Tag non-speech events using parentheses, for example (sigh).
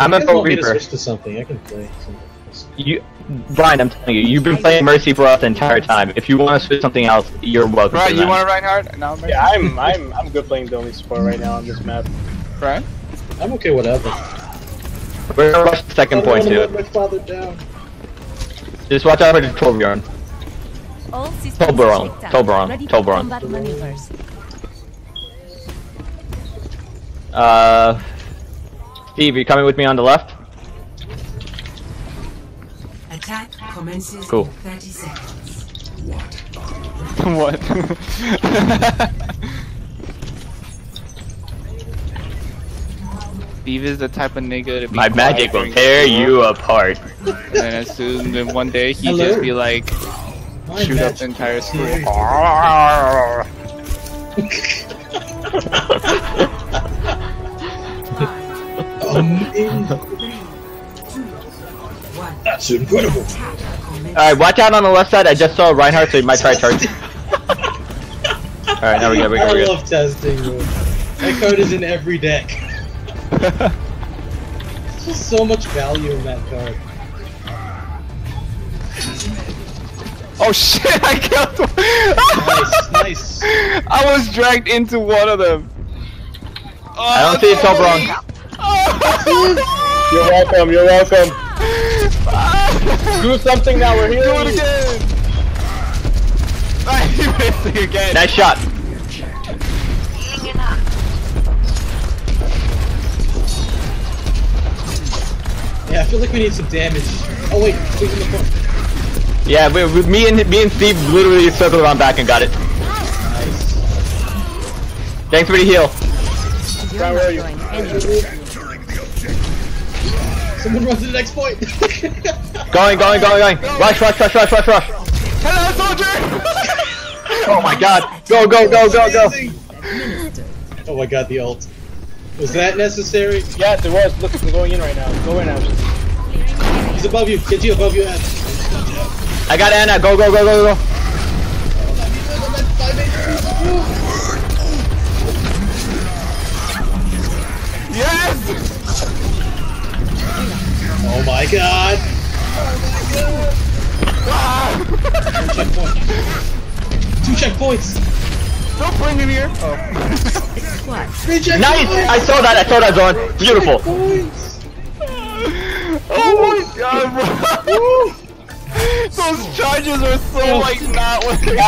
I'm a You guys Bow want me to Reaper. to something? I can play something. else. You, Brian, I'm telling you, you've been playing Mercy for us the entire time. If you want to switch something else, you're welcome. Right, you want to Reinhardt? No, Mercy? Yeah, I'm (laughs) I'm I'm good playing Billy support right now on this map. Right? I'm okay, whatever. We're gonna rush the second I point wanna too. my father down. Just watch out for the Torbjorn. All systems Toblerone, checked Steve, you coming with me on the left? Attack commences Cool. in 30 seconds. what? (laughs) what? (laughs) Steve is the type of nigga to be My magic will tear school, you apart. And then as soon as one day he Hello? just be like, My shoot up the entire school. (laughs) That's incredible. Alright, watch out on the left side. I just saw Reinhardt, so he might try to charge. Alright, now we go, we go, I we go. love testing, bro. That card is in every deck. There's just so much value in that card. Oh shit! I killed him. Nice, nice. (laughs) I was dragged into one of them. Oh, I don't see a Toblerone. Oh, (laughs) You're welcome. You're welcome. (laughs) Do something now. We're here. Do it again. (laughs) I missed it again. Nice shot. Yeah, I feel like we need some damage. Oh wait, wait in the front. Yeah, we, we, me and me and Steve literally circled around back and got it. Nice. Thanks for the heal. You're Where are you? Going anywhere. Someone run to the next point. (laughs) Going, going, going, going. Rush, rush, rush, rush, rush, rush. Hello, soldier. Oh my god. Go, go, go, go, go. Oh my god, the ult. Was that necessary? Yes, it was. Look, we're going in right now. Go in now. He's above you. Genji above you. Ed. I got Ana. Go, go, go, go, go. Oh my god. Two checkpoints. Don't bring him here. Oh. Three checkpoints. Nice. I saw that. I saw that zone. Beautiful. Checkpoints. Oh my god, bro. (laughs) Those charges are so like not what they